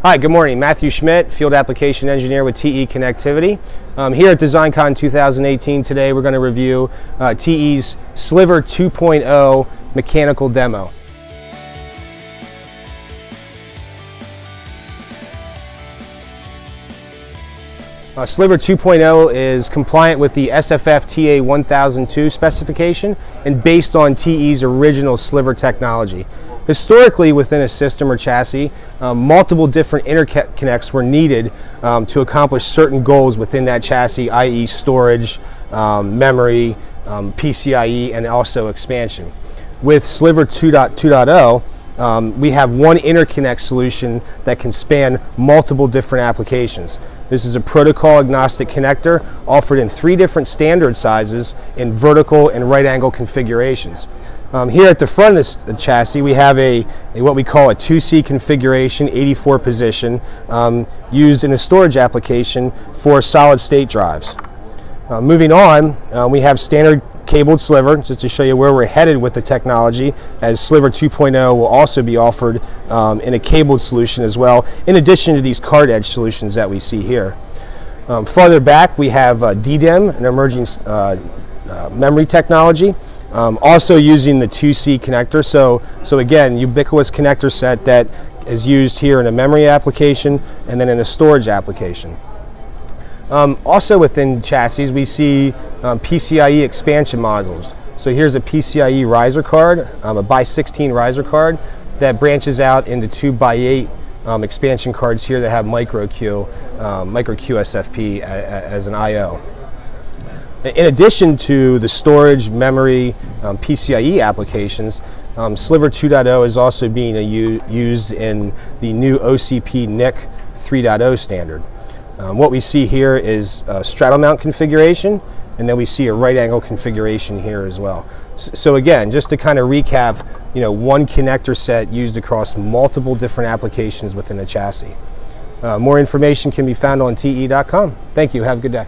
Hi, good morning. Matthew Schmidt, Field Application Engineer with TE Connectivity. Um, here at DesignCon 2018 today we're going to review uh, TE's Sliver 2.0 mechanical demo. Uh, Sliver 2.0 is compliant with the SFF TA 1002 specification and based on TE's original Sliver technology. Historically, within a system or chassis, um, multiple different interconnects were needed um, to accomplish certain goals within that chassis, i.e. storage, um, memory, um, PCIe, and also expansion. With Sliver 2.2.0, um, we have one interconnect solution that can span multiple different applications. This is a protocol agnostic connector offered in three different standard sizes in vertical and right angle configurations. Um, here at the front of the chassis, we have a, a, what we call a 2C configuration, 84 position, um, used in a storage application for solid state drives. Uh, moving on, uh, we have standard cabled sliver, just to show you where we're headed with the technology, as Sliver 2.0 will also be offered um, in a cabled solution as well, in addition to these card edge solutions that we see here. Um, farther back, we have uh, DDIMM, an emerging uh, uh, memory technology. Um, also using the 2C connector. So, so again, ubiquitous connector set that is used here in a memory application and then in a storage application. Um, also within chassis, we see um, PCIe expansion modules. So here's a PCIe riser card, um, a by 16 riser card that branches out into two by 8 um, expansion cards here that have micro Q, um, micro QSFP as an I/O. In addition to the storage, memory, um, PCIe applications, um, Sliver 2.0 is also being used in the new OCP NIC 3.0 standard. Um, what we see here is a straddle mount configuration, and then we see a right angle configuration here as well. So again, just to kind of recap, you know, one connector set used across multiple different applications within a chassis. Uh, more information can be found on te.com. Thank you. Have a good day.